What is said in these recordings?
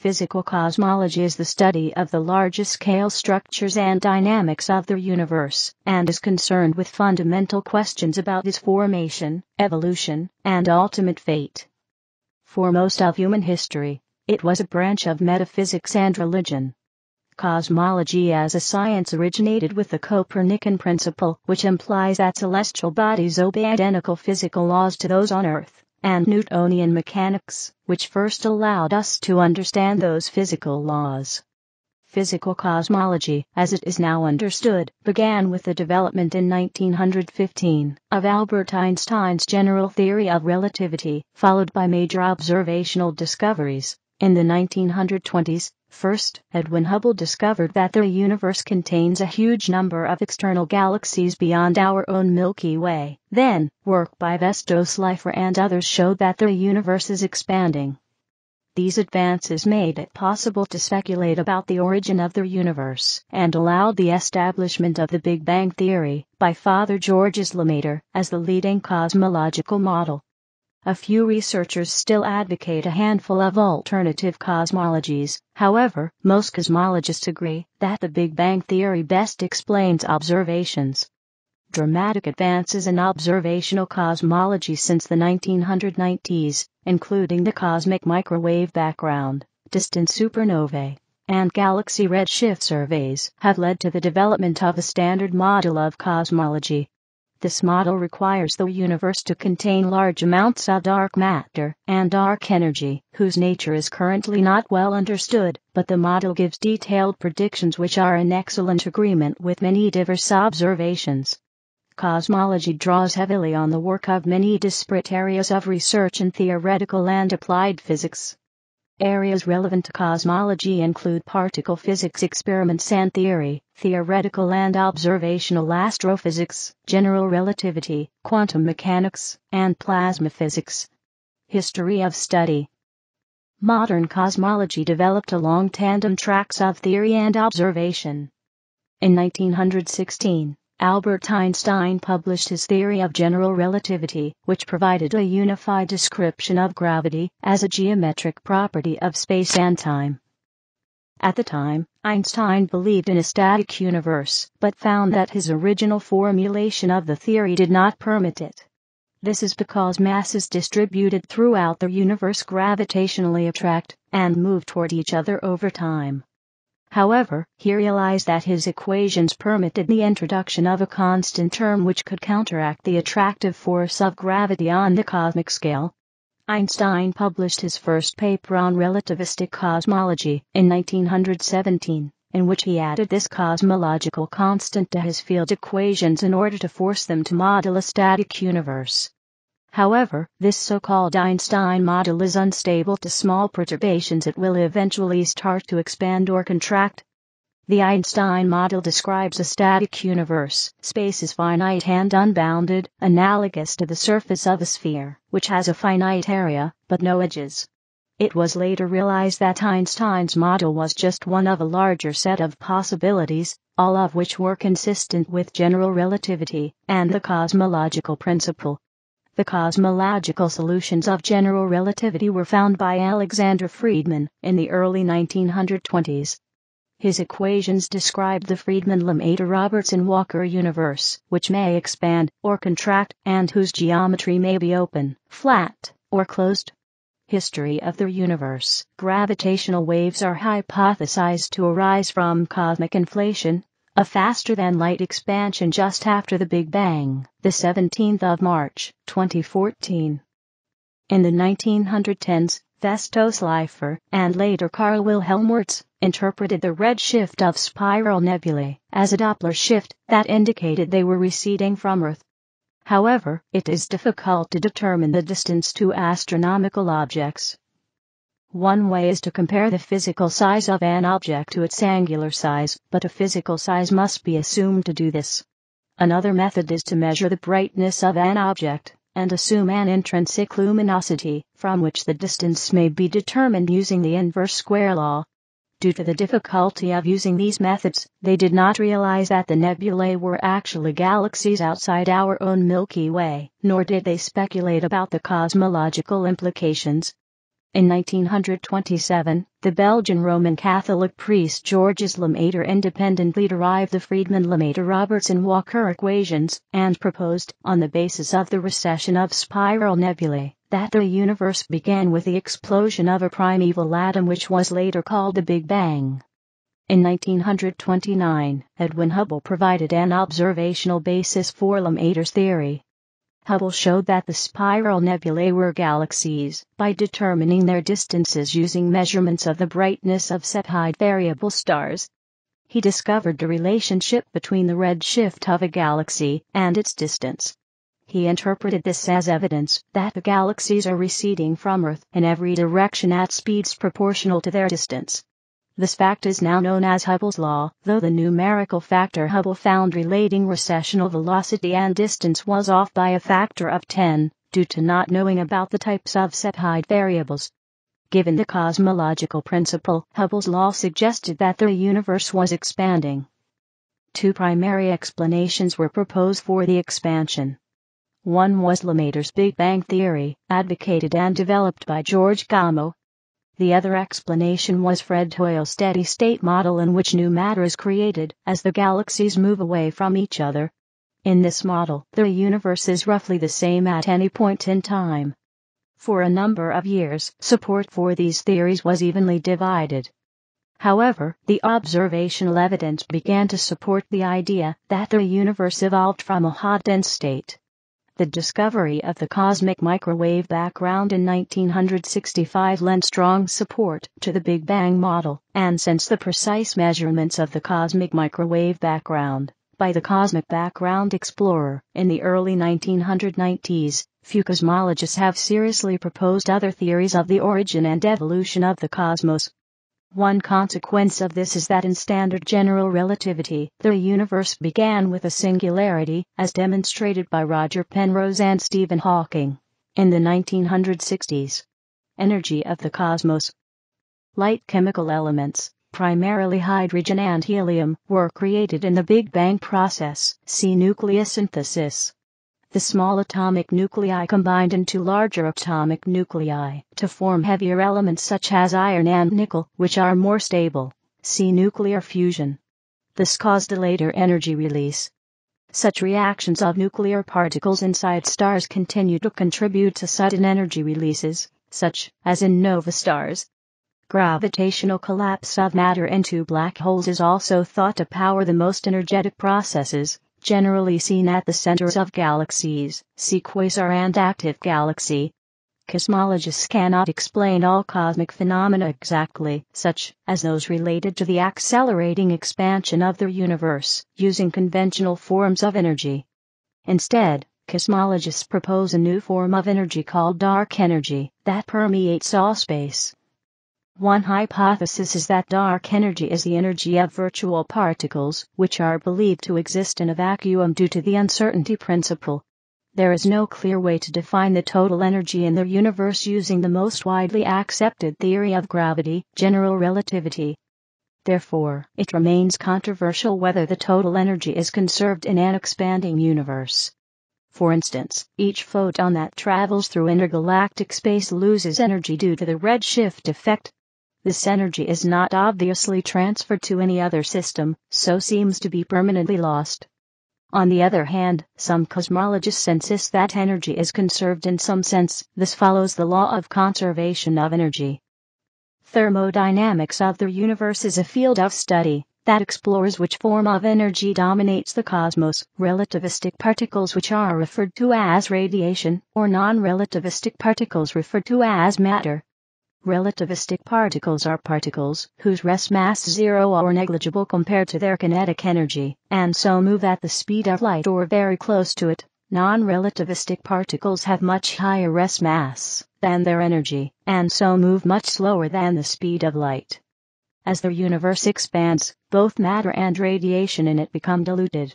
Physical cosmology is the study of the largest scale structures and dynamics of the universe, and is concerned with fundamental questions about its formation, evolution, and ultimate fate. For most of human history, it was a branch of metaphysics and religion. Cosmology as a science originated with the Copernican principle, which implies that celestial bodies obey identical physical laws to those on Earth and Newtonian mechanics, which first allowed us to understand those physical laws. Physical cosmology, as it is now understood, began with the development in 1915 of Albert Einstein's general theory of relativity, followed by major observational discoveries. In the 1920s, First, Edwin Hubble discovered that the universe contains a huge number of external galaxies beyond our own Milky Way. Then, work by Vesto Slipher and others showed that the universe is expanding. These advances made it possible to speculate about the origin of the universe and allowed the establishment of the Big Bang Theory by Father Georges Lemaître as the leading cosmological model. A few researchers still advocate a handful of alternative cosmologies. However, most cosmologists agree that the Big Bang Theory best explains observations. Dramatic advances in observational cosmology since the 1990s, including the cosmic microwave background, distant supernovae, and galaxy redshift surveys, have led to the development of a standard model of cosmology this model requires the universe to contain large amounts of dark matter and dark energy, whose nature is currently not well understood, but the model gives detailed predictions which are in excellent agreement with many diverse observations. Cosmology draws heavily on the work of many disparate areas of research in theoretical and applied physics. Areas relevant to cosmology include particle physics experiments and theory, theoretical and observational astrophysics, general relativity, quantum mechanics, and plasma physics. History of study Modern cosmology developed along tandem tracks of theory and observation. In 1916, Albert Einstein published his theory of general relativity, which provided a unified description of gravity as a geometric property of space and time. At the time, Einstein believed in a static universe, but found that his original formulation of the theory did not permit it. This is because masses distributed throughout the universe gravitationally attract and move toward each other over time. However, he realized that his equations permitted the introduction of a constant term which could counteract the attractive force of gravity on the cosmic scale. Einstein published his first paper on relativistic cosmology in 1917, in which he added this cosmological constant to his field equations in order to force them to model a static universe. However, this so-called Einstein model is unstable to small perturbations it will eventually start to expand or contract. The Einstein model describes a static universe. Space is finite and unbounded, analogous to the surface of a sphere, which has a finite area, but no edges. It was later realized that Einstein's model was just one of a larger set of possibilities, all of which were consistent with general relativity and the cosmological principle. The cosmological solutions of general relativity were found by Alexander Friedmann in the early 1920s. His equations describe the Friedmann-Lemaitre-Robertson-Walker universe, which may expand or contract and whose geometry may be open, flat, or closed. History of the universe. Gravitational waves are hypothesized to arise from cosmic inflation, a faster than light expansion just after the Big Bang, the 17th of March, 2014. In the 1910s, Vesto Slipher and later Carl Wilhelm Wirtz interpreted the redshift of spiral nebulae as a Doppler shift that indicated they were receding from Earth. However, it is difficult to determine the distance to astronomical objects. One way is to compare the physical size of an object to its angular size, but a physical size must be assumed to do this. Another method is to measure the brightness of an object and assume an intrinsic luminosity, from which the distance may be determined using the inverse square law. Due to the difficulty of using these methods, they did not realize that the nebulae were actually galaxies outside our own Milky Way, nor did they speculate about the cosmological implications. In 1927, the Belgian Roman Catholic priest Georges Lemaître independently derived the Friedmann-Lemaître-Robertson-Walker equations and proposed, on the basis of the recession of spiral nebulae, that the universe began with the explosion of a primeval atom which was later called the Big Bang. In 1929, Edwin Hubble provided an observational basis for Lemaître's theory. Hubble showed that the spiral nebulae were galaxies by determining their distances using measurements of the brightness of Cepheid variable stars. He discovered the relationship between the redshift of a galaxy and its distance. He interpreted this as evidence that the galaxies are receding from Earth in every direction at speeds proportional to their distance. This fact is now known as Hubble's law, though the numerical factor Hubble found relating recessional velocity and distance was off by a factor of 10, due to not knowing about the types of Cepheid variables. Given the cosmological principle, Hubble's law suggested that the universe was expanding. Two primary explanations were proposed for the expansion. One was Lemaître's Big Bang theory, advocated and developed by George Gamow, the other explanation was Fred Hoyle's steady-state model in which new matter is created as the galaxies move away from each other. In this model, the universe is roughly the same at any point in time. For a number of years, support for these theories was evenly divided. However, the observational evidence began to support the idea that the universe evolved from a hot dense state. The discovery of the cosmic microwave background in 1965 lent strong support to the Big Bang model, and since the precise measurements of the cosmic microwave background by the Cosmic Background Explorer in the early 1990s, few cosmologists have seriously proposed other theories of the origin and evolution of the cosmos. One consequence of this is that in standard general relativity, the universe began with a singularity, as demonstrated by Roger Penrose and Stephen Hawking. In the 1960s, energy of the cosmos. Light chemical elements, primarily hydrogen and helium, were created in the Big Bang process. See nucleosynthesis the small atomic nuclei combined into larger atomic nuclei to form heavier elements such as iron and nickel, which are more stable. See nuclear fusion. This caused a later energy release. Such reactions of nuclear particles inside stars continue to contribute to sudden energy releases, such as in nova stars. Gravitational collapse of matter into black holes is also thought to power the most energetic processes, generally seen at the centers of galaxies, see quasar and active galaxy. Cosmologists cannot explain all cosmic phenomena exactly, such as those related to the accelerating expansion of the universe, using conventional forms of energy. Instead, cosmologists propose a new form of energy called dark energy that permeates all space. One hypothesis is that dark energy is the energy of virtual particles, which are believed to exist in a vacuum due to the uncertainty principle. There is no clear way to define the total energy in the universe using the most widely accepted theory of gravity, general relativity. Therefore, it remains controversial whether the total energy is conserved in an expanding universe. For instance, each photon that travels through intergalactic space loses energy due to the redshift effect, this energy is not obviously transferred to any other system, so seems to be permanently lost. On the other hand, some cosmologists insist that energy is conserved in some sense. This follows the law of conservation of energy. Thermodynamics of the universe is a field of study that explores which form of energy dominates the cosmos, relativistic particles which are referred to as radiation, or non-relativistic particles referred to as matter. Relativistic particles are particles whose rest mass zero or negligible compared to their kinetic energy, and so move at the speed of light or very close to it. Non-relativistic particles have much higher rest mass than their energy, and so move much slower than the speed of light. As the universe expands, both matter and radiation in it become diluted.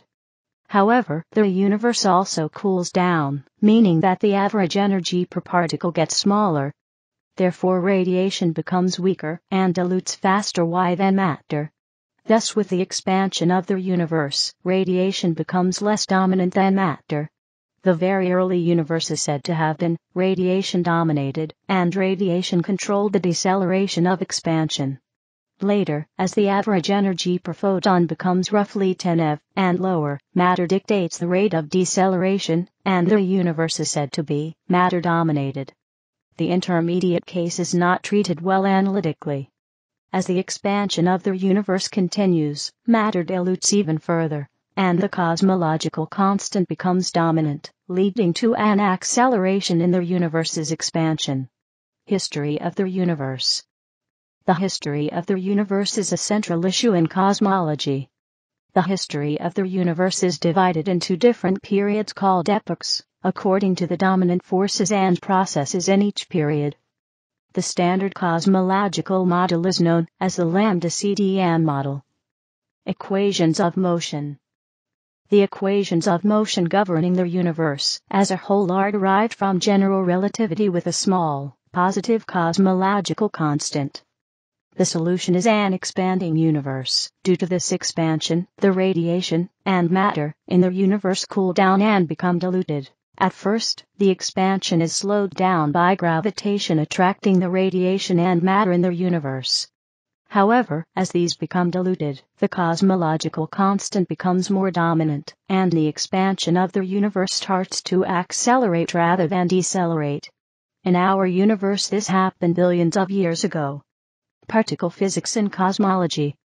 However, the universe also cools down, meaning that the average energy per particle gets smaller, Therefore radiation becomes weaker and dilutes faster Y than matter. Thus with the expansion of the universe, radiation becomes less dominant than matter. The very early universe is said to have been radiation dominated, and radiation controlled the deceleration of expansion. Later, as the average energy per photon becomes roughly 10 eV and lower, matter dictates the rate of deceleration, and the universe is said to be matter dominated. The intermediate case is not treated well analytically. As the expansion of the universe continues, matter dilutes even further, and the cosmological constant becomes dominant, leading to an acceleration in the universe's expansion. History of the Universe The history of the universe is a central issue in cosmology. The history of the universe is divided into different periods called epochs, according to the dominant forces and processes in each period. The standard cosmological model is known as the lambda CDM model. Equations of motion the equations of motion governing the universe as a whole are derived from general relativity with a small, positive cosmological constant. The solution is an expanding universe. Due to this expansion, the radiation and matter in the universe cool down and become diluted. At first, the expansion is slowed down by gravitation attracting the radiation and matter in the universe. However, as these become diluted, the cosmological constant becomes more dominant, and the expansion of the universe starts to accelerate rather than decelerate. In our universe this happened billions of years ago. Particle physics and cosmology.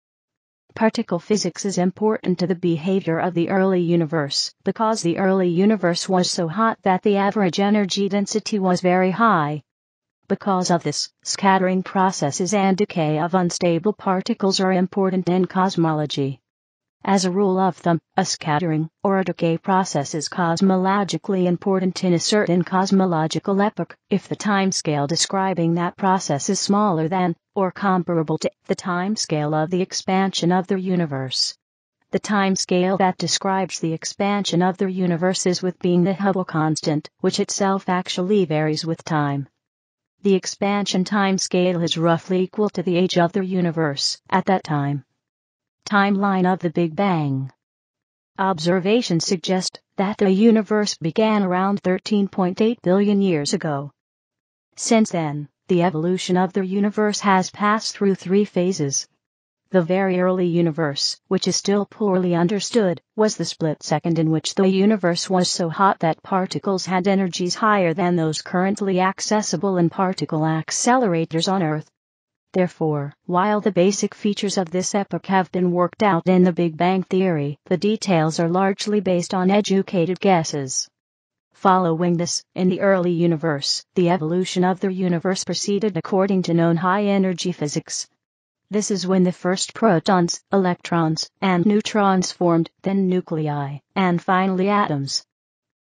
Particle physics is important to the behavior of the early universe because the early universe was so hot that the average energy density was very high. Because of this, scattering processes and decay of unstable particles are important in cosmology. As a rule of thumb, a scattering or a decay process is cosmologically important in a certain cosmological epoch if the timescale describing that process is smaller than or comparable to the timescale of the expansion of the universe. The timescale that describes the expansion of the universe is with being the Hubble constant, which itself actually varies with time. The expansion timescale is roughly equal to the age of the universe at that time. Timeline of the Big Bang Observations suggest that the universe began around 13.8 billion years ago. Since then, the evolution of the universe has passed through three phases. The very early universe, which is still poorly understood, was the split second in which the universe was so hot that particles had energies higher than those currently accessible in particle accelerators on Earth. Therefore, while the basic features of this epoch have been worked out in the Big Bang Theory, the details are largely based on educated guesses. Following this, in the early universe, the evolution of the universe proceeded according to known high energy physics, this is when the first protons, electrons, and neutrons formed, then nuclei, and finally atoms.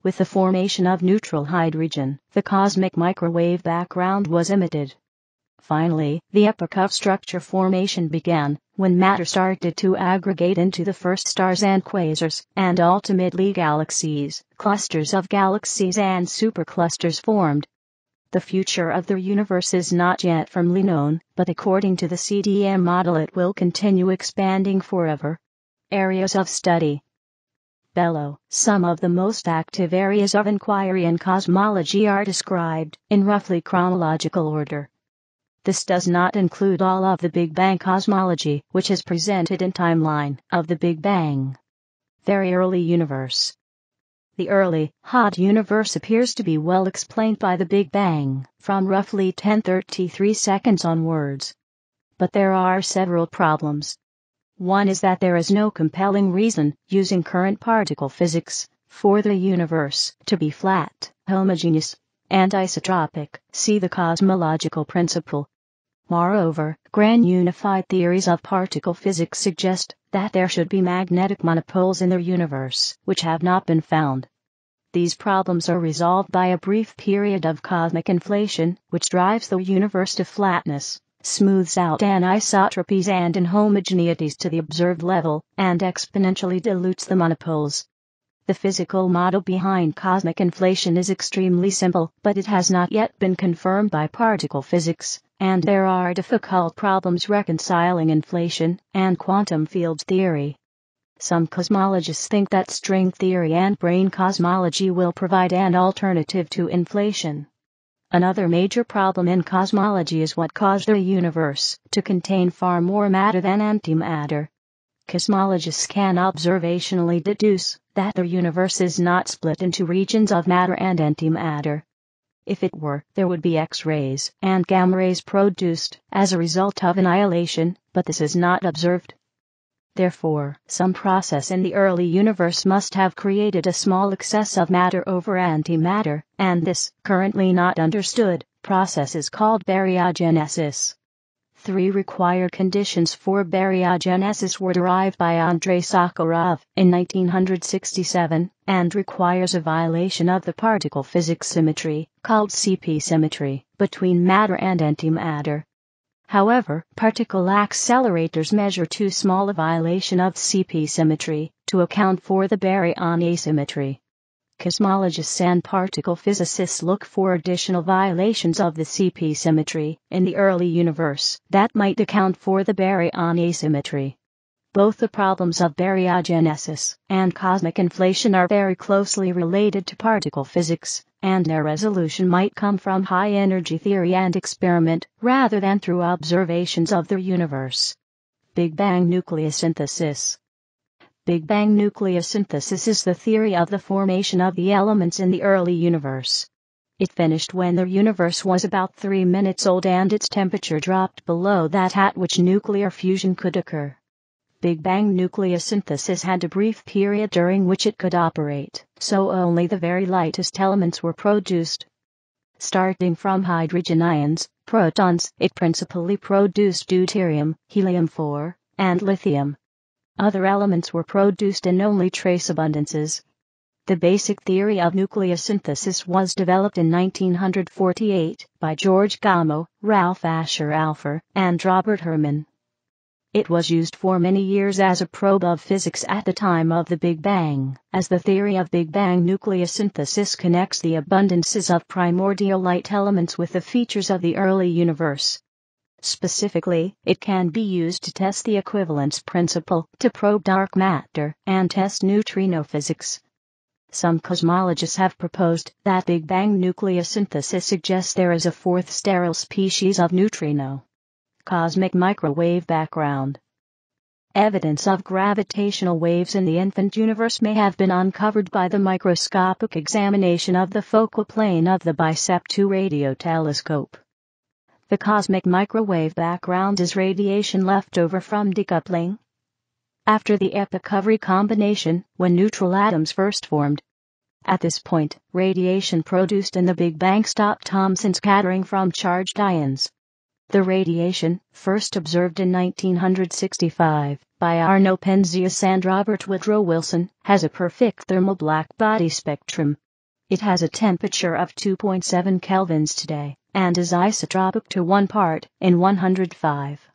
With the formation of neutral hydrogen, the cosmic microwave background was emitted. Finally, the epoch of structure formation began, when matter started to aggregate into the first stars and quasars, and ultimately galaxies, clusters of galaxies and superclusters formed, the future of the universe is not yet firmly known, but according to the CDM model it will continue expanding forever. Areas of study Below, some of the most active areas of inquiry in cosmology are described, in roughly chronological order. This does not include all of the Big Bang cosmology, which is presented in timeline of the Big Bang. Very early universe. The early, hot universe appears to be well explained by the Big Bang, from roughly 1033 seconds onwards. But there are several problems. One is that there is no compelling reason, using current particle physics, for the universe to be flat, homogeneous, and isotropic. See the cosmological principle. Moreover, grand unified theories of particle physics suggest that there should be magnetic monopoles in the universe, which have not been found. These problems are resolved by a brief period of cosmic inflation, which drives the universe to flatness, smooths out anisotropies and inhomogeneities to the observed level, and exponentially dilutes the monopoles. The physical model behind cosmic inflation is extremely simple, but it has not yet been confirmed by particle physics, and there are difficult problems reconciling inflation and quantum field theory. Some cosmologists think that string theory and brane cosmology will provide an alternative to inflation. Another major problem in cosmology is what caused the universe to contain far more matter than antimatter. Cosmologists can observationally deduce that the universe is not split into regions of matter and antimatter. If it were, there would be X-rays and gamma rays produced as a result of annihilation, but this is not observed. Therefore, some process in the early universe must have created a small excess of matter over antimatter, and this, currently not understood, process is called baryogenesis. Three required conditions for baryogenesis were derived by Andrei Sakharov in 1967 and requires a violation of the particle physics symmetry, called CP symmetry, between matter and antimatter. However, particle accelerators measure too small a violation of CP symmetry to account for the baryon asymmetry. Cosmologists and particle physicists look for additional violations of the CP symmetry in the early universe that might account for the baryon asymmetry. Both the problems of baryogenesis and cosmic inflation are very closely related to particle physics, and their resolution might come from high energy theory and experiment rather than through observations of the universe. Big Bang nucleosynthesis Big Bang nucleosynthesis is the theory of the formation of the elements in the early universe. It finished when the universe was about 3 minutes old and its temperature dropped below that at which nuclear fusion could occur. Big Bang nucleosynthesis had a brief period during which it could operate, so only the very lightest elements were produced. Starting from hydrogen ions, protons, it principally produced deuterium, helium-4, and lithium. Other elements were produced in only trace abundances. The basic theory of nucleosynthesis was developed in 1948 by George Gamow, Ralph Asher Alpher, and Robert Herman. It was used for many years as a probe of physics at the time of the Big Bang, as the theory of Big Bang nucleosynthesis connects the abundances of primordial light elements with the features of the early universe. Specifically, it can be used to test the equivalence principle, to probe dark matter, and test neutrino physics. Some cosmologists have proposed that Big Bang nucleosynthesis suggests there is a fourth sterile species of neutrino cosmic microwave background. Evidence of gravitational waves in the infant universe may have been uncovered by the microscopic examination of the focal plane of the BICEP 2 radio telescope. The cosmic microwave background is radiation left over from decoupling. After the epoch of recombination, when neutral atoms first formed. At this point, radiation produced in the Big Bang stopped Thomson scattering from charged ions. The radiation, first observed in 1965 by Arno Penzias and Robert Woodrow Wilson, has a perfect thermal black body spectrum. It has a temperature of 2.7 kelvins today and is isotropic to 1 part in 105.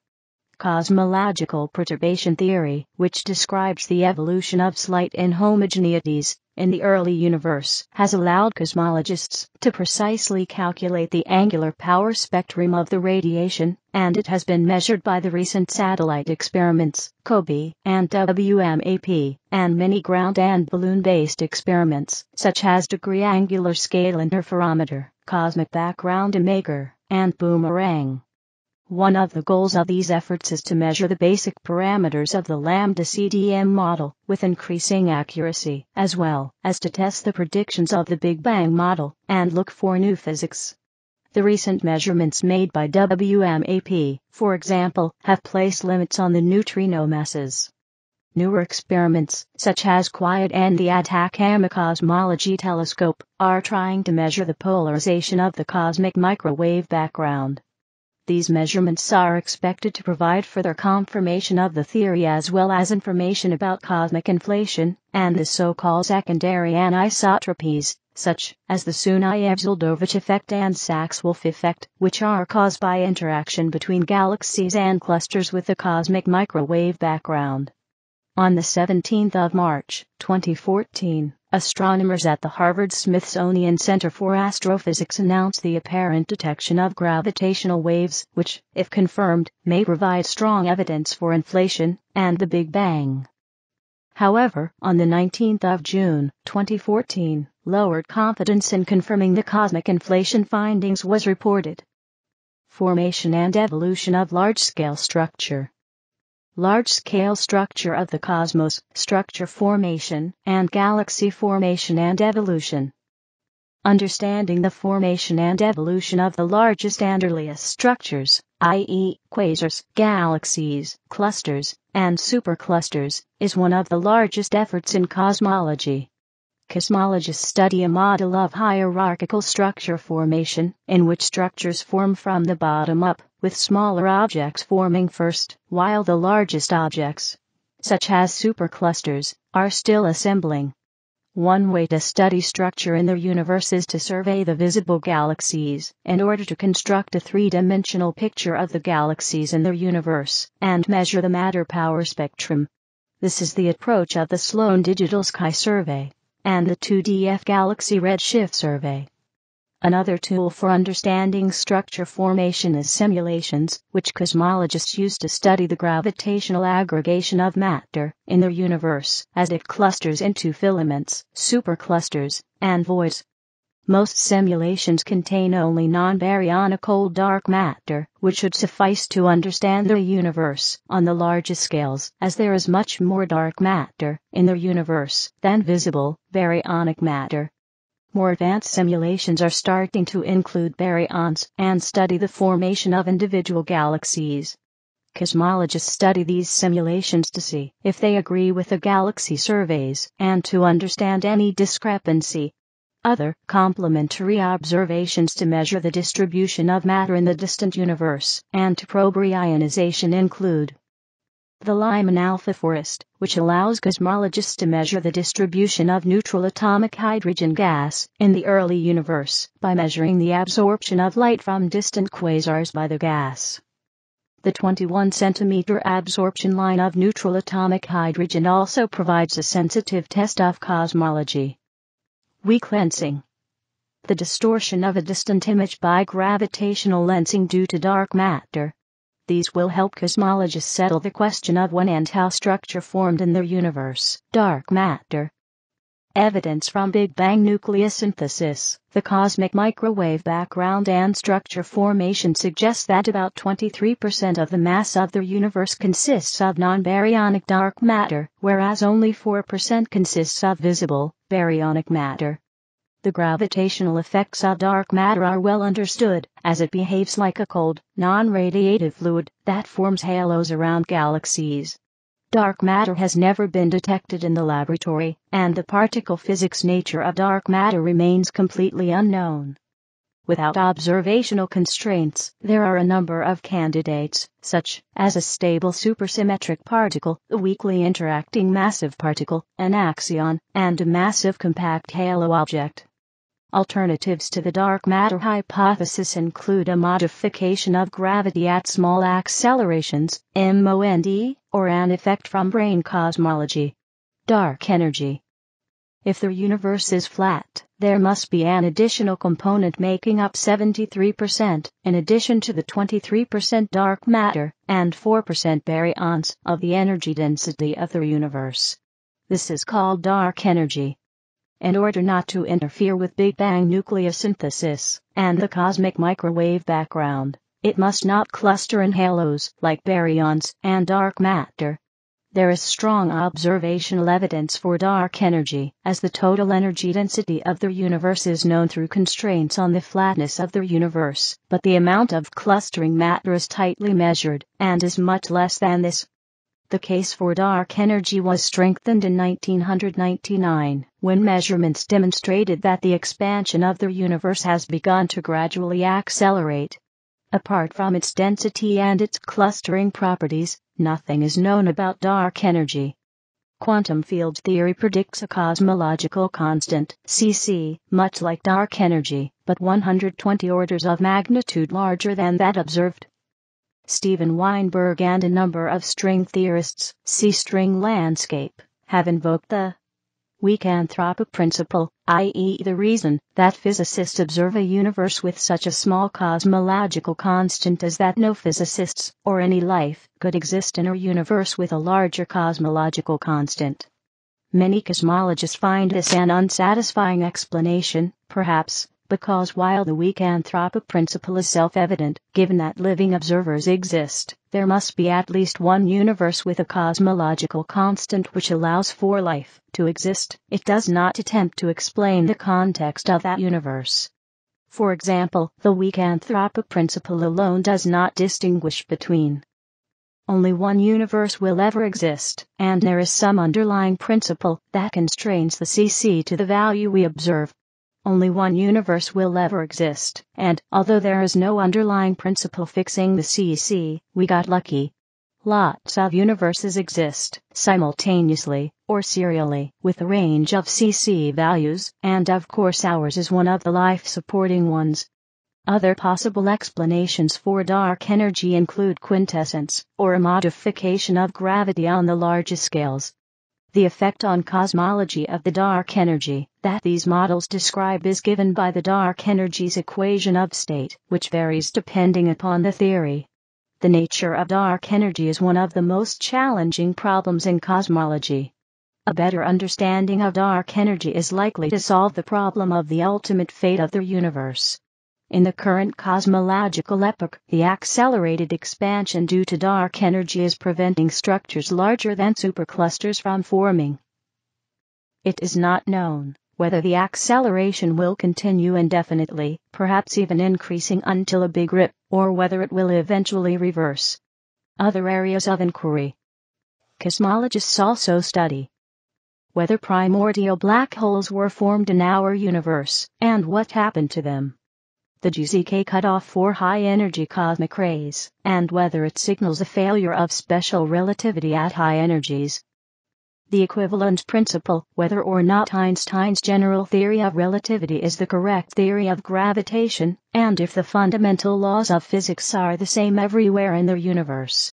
Cosmological perturbation theory, which describes the evolution of slight inhomogeneities in the early universe, has allowed cosmologists to precisely calculate the angular power spectrum of the radiation, and it has been measured by the recent satellite experiments, COBE and WMAP, and many ground and balloon-based experiments, such as degree angular scale interferometer, cosmic background imager, and boomerang. One of the goals of these efforts is to measure the basic parameters of the lambda CDM model with increasing accuracy, as well as to test the predictions of the Big Bang model and look for new physics. The recent measurements made by WMAP, for example, have placed limits on the neutrino masses. Newer experiments, such as QUIET and the Atacama Cosmology Telescope, are trying to measure the polarization of the cosmic microwave background. These measurements are expected to provide further confirmation of the theory as well as information about cosmic inflation and the so-called secondary anisotropies, such as the Sunyaev-Zel'dovich effect and Sachs-Wolfe effect, which are caused by interaction between galaxies and clusters with the cosmic microwave background. On the 17th of March, 2014, Astronomers at the Harvard Smithsonian Center for Astrophysics announced the apparent detection of gravitational waves, which, if confirmed, may provide strong evidence for inflation and the Big Bang. However, on the 19th of June, 2014, lowered confidence in confirming the cosmic inflation findings was reported. Formation and evolution of large-scale structure. Large-scale structure of the cosmos, structure formation, and galaxy formation and evolution. Understanding the formation and evolution of the largest and earliest structures, i.e., quasars, galaxies, clusters, and superclusters, is one of the largest efforts in cosmology. Cosmologists study a model of hierarchical structure formation, in which structures form from the bottom up, with smaller objects forming first, while the largest objects, such as superclusters, are still assembling. One way to study structure in the universe is to survey the visible galaxies in order to construct a three-dimensional picture of the galaxies in their universe and measure the matter power spectrum. This is the approach of the Sloan Digital Sky Survey and the 2DF Galaxy Redshift Survey. Another tool for understanding structure formation is simulations, which cosmologists use to study the gravitational aggregation of matter in the universe as it clusters into filaments, superclusters, and voids. Most simulations contain only non-baryonic cold dark matter, which should suffice to understand the universe on the largest scales, as there is much more dark matter in the universe than visible baryonic matter. More advanced simulations are starting to include baryons and study the formation of individual galaxies. Cosmologists study these simulations to see if they agree with the galaxy surveys and to understand any discrepancy. Other complementary observations to measure the distribution of matter in the distant universe and to probe reionization include the Lyman alpha forest, which allows cosmologists to measure the distribution of neutral atomic hydrogen gas in the early universe by measuring the absorption of light from distant quasars by the gas. The 21 centimeter absorption line of neutral atomic hydrogen also provides a sensitive test of cosmology. Weak lensing. The distortion of a distant image by gravitational lensing due to dark matter these will help cosmologists settle the question of when and how structure formed in their universe. Dark matter. Evidence from Big Bang nucleosynthesis, the cosmic microwave background and structure formation suggests that about 23% of the mass of the universe consists of non-baryonic dark matter, whereas only 4% consists of visible, baryonic matter. The gravitational effects of dark matter are well understood, as it behaves like a cold, non-radiative fluid that forms halos around galaxies. Dark matter has never been detected in the laboratory, and the particle physics nature of dark matter remains completely unknown. Without observational constraints, there are a number of candidates, such as a stable supersymmetric particle, a weakly interacting massive particle, an axion, and a massive compact halo object. Alternatives to the dark matter hypothesis include a modification of gravity at small accelerations, MOND, or an effect from brane cosmology. Dark energy. If the universe is flat, there must be an additional component making up 73%, in addition to the 23% dark matter and 4% baryons of the energy density of the universe. This is called dark energy in order not to interfere with Big Bang nucleosynthesis and the cosmic microwave background. It must not cluster in halos like baryons and dark matter. There is strong observational evidence for dark energy, as the total energy density of the universe is known through constraints on the flatness of the universe, but the amount of clustering matter is tightly measured and is much less than this. The case for dark energy was strengthened in 1999, when measurements demonstrated that the expansion of the universe has begun to gradually accelerate. Apart from its density and its clustering properties, nothing is known about dark energy. Quantum field theory predicts a cosmological constant, CC, much like dark energy, but 120 orders of magnitude larger than that observed. Steven Weinberg and a number of string theorists, see string landscape, have invoked the weak anthropic principle, i.e. the reason that physicists observe a universe with such a small cosmological constant is that no physicists or any life could exist in a universe with a larger cosmological constant. Many cosmologists find this an unsatisfying explanation, perhaps, because while the weak anthropic principle is self-evident, given that living observers exist, there must be at least one universe with a cosmological constant which allows for life to exist. It does not attempt to explain the context of that universe. For example, the weak anthropic principle alone does not distinguish between only one universe will ever exist, and there is some underlying principle that constrains the CC to the value we observe. Only one universe will ever exist, and although there is no underlying principle fixing the CC, we got lucky. Lots of universes exist, simultaneously, or serially, with a range of CC values, and of course ours is one of the life-supporting ones. Other possible explanations for dark energy include quintessence, or a modification of gravity on the largest scales. The effect on cosmology of the dark energy that these models describe is given by the dark energy's equation of state, which varies depending upon the theory. The nature of dark energy is one of the most challenging problems in cosmology. A better understanding of dark energy is likely to solve the problem of the ultimate fate of the universe. In the current cosmological epoch, the accelerated expansion due to dark energy is preventing structures larger than superclusters from forming. It is not known whether the acceleration will continue indefinitely, perhaps even increasing until a big rip, or whether it will eventually reverse. Other areas of inquiry. Cosmologists also study whether primordial black holes were formed in our universe, and what happened to them the GZK cutoff for high-energy cosmic rays, and whether it signals a failure of special relativity at high energies. The equivalence principle, whether or not Einstein's general theory of relativity is the correct theory of gravitation, and if the fundamental laws of physics are the same everywhere in the universe.